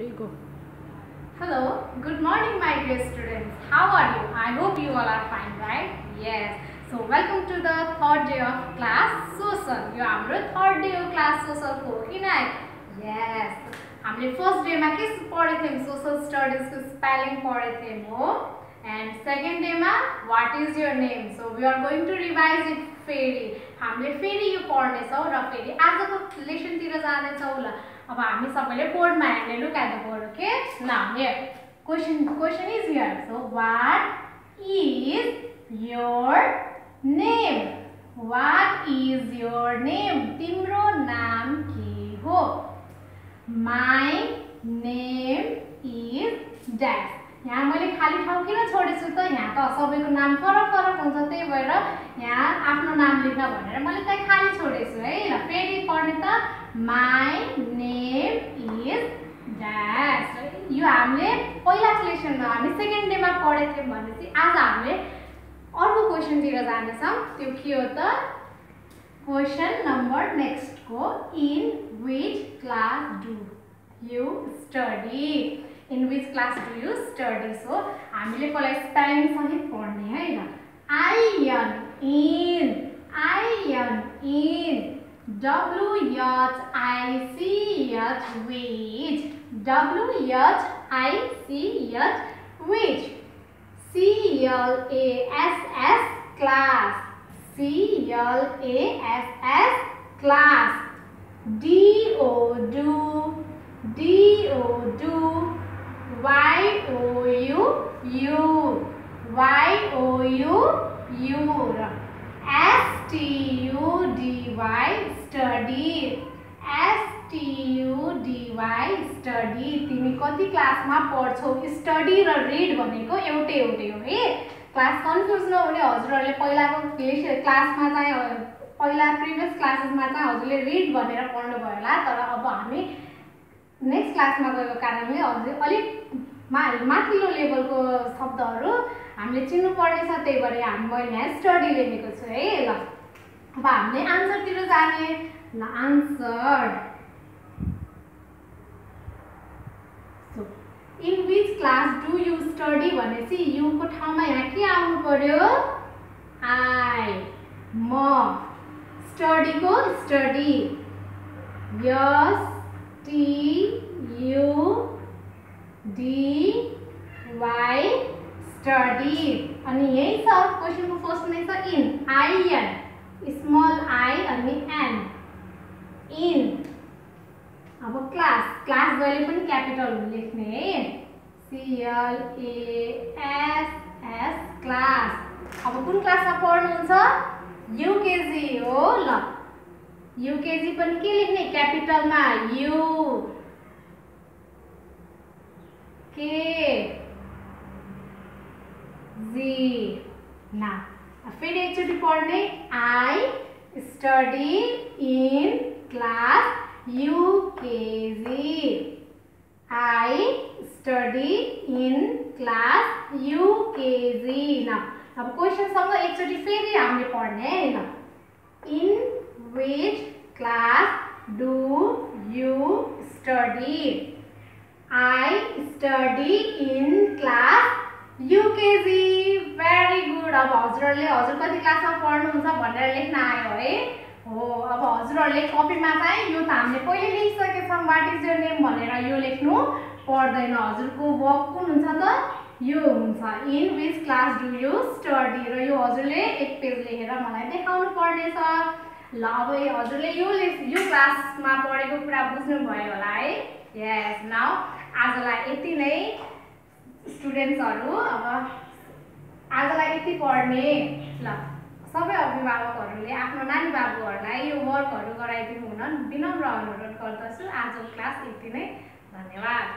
three, go. Hello, good morning, my dear students. How are you? I hope you all are fine, right? Yes. So, welcome to the third day of class social. यो हाम्रो third day हो class सोसलको हो कि न यस हामीले first डेमा के पढेको थियौँ सोसल स्टडिजको स्पेलिङ पढेको थियौँ हो एन्ड सेकेन्ड डेमा what is your name so we are going to revise it फेरि हामीले फेरि यो पढ्नेछौँ र फेरि आजको लेसनतिर जाँदैछौँ ल अब हामी सबैले बोर्डमा हेर्ने look at the board okay now here question question is here so what is your name what is your name तिम्रो नाम के हो। माई नेम इज ड्यास यहाँ मैले खाली ठाउँ किन छोडेछु त? यहाँ त सबैको नाम फरक फरक हुन्छ त्यही भएर यहाँ आफ्नो नाम लेख्न भनेर मैले त्यहाँ खाली छोडेछु है। ल फेरि पढ्ने त माई नेम इज ड्यास यो हामीले पहिलाको लेसनमा हामी सेकेन्ड डेमा पढेको थियौँ भनेपछि आज हामीले अर्को क्वेसनतिर जानेछौँ त्यो के हो त? Question number नेक्स्टको in which class do you study in which class do you study so हामीले पहिला स्पेलिङ सहित पढ्ने है ल I N in I N in W-H-I-C-H which W-H-I-C-H which C-L-A-S-S class C-L-A-S-S class D-O-Do D-O-Do Y-O-U U Y-O-U U S-T-U-D-Y. Study S-T-U-D-Y study. तिमी कति क्लासमा पढ्छौ? Study र रिड भनेको एउटै एउटै हो है? क्लास कन्फ्युज नहुने हजुरहरूले पहिलाको क्लासमा चाहिँ पहिला प्रिभियस क्लासेसमा चाहिँ हजुरले रिड भनेर पढ्नुभयो होला तर अब हामी नेक्स्ट क्लासमा गएको कारणले हजुर अलिक मा माथिल्लो लेभलको शब्दहरू हामीले चिन्नु पर्नेछ त्यही भएर हामी मैले यहाँ स्टडी लेखेको छु है ल। अब हामीले आन्सरतिर जाने। ल answer in which class do you study भनेपछि युको ठाउँमा यहाँ के आउनु पर्यो आई म स्टडीको study S T U D Y study अनि यही छ क्वेसनको फर्स्ट नै छ in I N small I अनि एन इन अब क्लास क्लास जहिले पनि क्यापिटल लेख्ने है? सिएलएसएस क्लास अब कुन क्लासमा पढ्नुहुन्छ? युकेजी हो ल। युकेजी पनि के लेख्ने क्यापिटलमा यु के जी ना। फेरि एकचोटि पढ्ने I study in class UKG I study in class UKG न। अब क्वेसनसँग एकचोटि फेरि हामीले पढ्ने है ल in which class do you study I study in class UKG very good अब हजुरहरूले हजुर कति क्लासमा पढ्नुहुन्छ भनेर लेख्न आयो है? हो अब हजुरहरूले कपीमा चाहिँ यो त हामीले पहिले लेखिसकेछौँ. वाट इज यर नेम भनेर यो लेख्नु पर्दैन. हजुरको वर्क कुन हुन्छ त? यो हुन्छ. In which class do you study र यो हजुरले एक पेज लेखेर मलाई देखाउनु पर्नेछ। ल अब हजुरले यो यो क्लासमा पढेको कुरा बुझ्नुभयो होला है। यस नाउ आजलाई यति नै स्टुडेन्ट्सहरू अब आजलाई यति पढ्ने ल सबै अभिभावकहरूले आफ्नो नानी बाबुहरूलाई यो वर्कहरू गराइदिनु हुन विनम्र अनुरोध गर्दछु। आजको क्लास यति नै। धन्यवाद।